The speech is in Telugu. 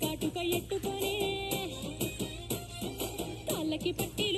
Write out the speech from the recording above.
కాటుక ఎట్టుకొని కాళ్ళకి పట్టీలు